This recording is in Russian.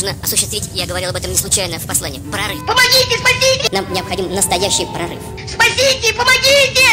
нужно осуществить, я говорил об этом не случайно в послании, прорыв. Помогите, спасите! Нам необходим настоящий прорыв. Спасите, помогите!